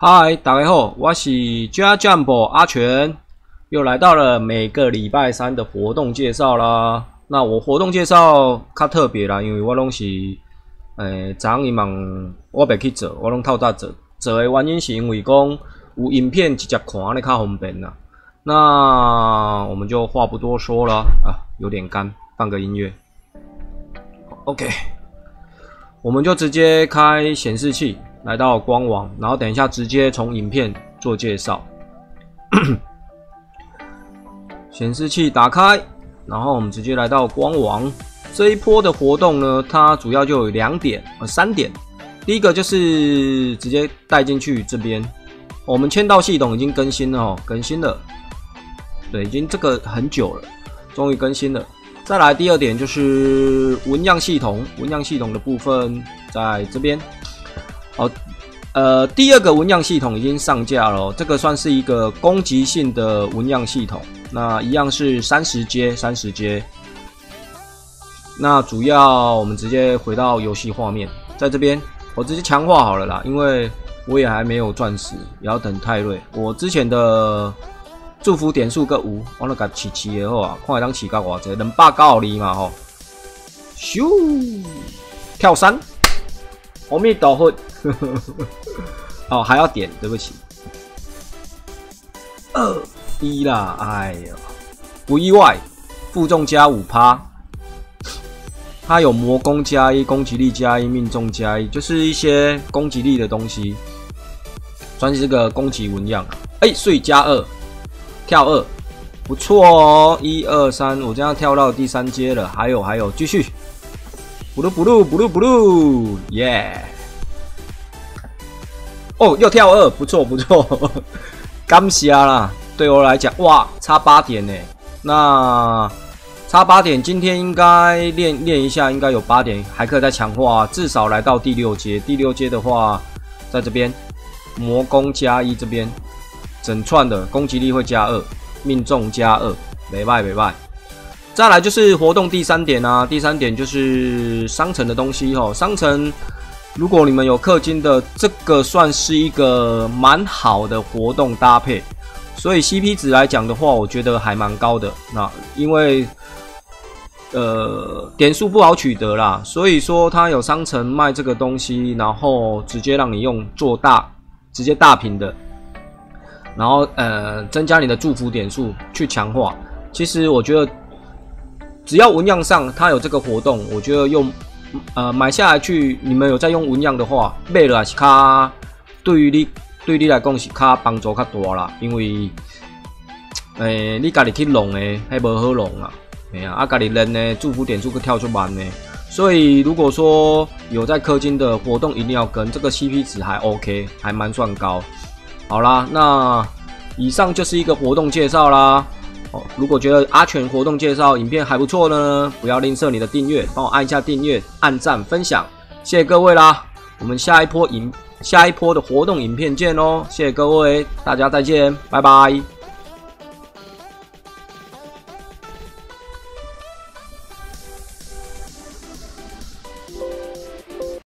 嗨，大家好，我是 Jia Jumbo 阿全，又来到了每个礼拜三的活动介绍啦。那我活动介绍较特别啦，因为我拢是诶，昨昏伊问我袂去做，我拢透早做。做的原因是因为讲有影片直接看安尼较方便啦。那我们就话不多说了啊，有点干，放个音乐。OK，我们就直接开显示器，来到官网，然后等一下直接从影片做介绍。显示器打开，然后我们直接来到官网。这一波的活动呢，它主要就有两点呃三点。第一个就是直接带进去这边，我们签到系统已经更新了哦，更新了。对，已经这个很久了，终于更新了。再来第二点就是纹样系统，纹样系统的部分在这边。好，呃，第二个纹样系统已经上架了，这个算是一个攻击性的纹样系统。那一样是三十阶，三十阶。那主要我们直接回到游戏画面，在这边我直接强化好了啦，因为我也还没有钻石，也要等泰瑞。我之前的。祝福点数个五，我那个起起以后啊，看下当起到偌济，两百九十二嘛吼。咻，跳三，阿弥陀佛。哦，还要点，对不起。二一啦，哎呀，不意外，负重加五趴，它有魔攻加一，攻击力加一，命中加一，就是一些攻击力的东西，算是个攻击纹样。哎，碎加二。跳二，不错哦！一二三，我这样跳到第三阶了。还有还有，继续。，blue blue blue blue，，耶！哦，又跳二，不错不错，感谢啦！对我来讲，哇，差八点呢。那差八点，今天应该练练一下，应该有八点，还可以再强化，至少来到第六阶。第六阶的话，在这边魔攻加一这边。整串的攻击力会加二，命中加二，没败没败。再来就是活动第三点啊，第三点就是商城的东西哦。商城如果你们有氪金的，这个算是一个蛮好的活动搭配。所以 CP 值来讲的话，我觉得还蛮高的。那因为呃点数不好取得啦，所以说它有商城卖这个东西，然后直接让你用做大，直接大屏的。然后呃，增加你的祝福点数去强化。其实我觉得，只要纹样上它有这个活动，我觉得用呃买下来去，你们有在用纹样的话，买了是卡对于你对你来讲是卡帮助较大啦。因为诶，你家己去弄诶，还无好弄啊。哎呀，啊家己练呢，祝福点数会跳出慢呢。所以如果说有在氪金的活动，一定要跟这个 CP 值还 OK，还蛮算高。好啦，那以上就是一个活动介绍啦。哦，如果觉得阿全活动介绍影片还不错呢，不要吝啬你的订阅，帮我按一下订阅、按赞、分享，谢谢各位啦。我们下一波影下一波的活动影片见哦，谢谢各位，大家再见，拜拜。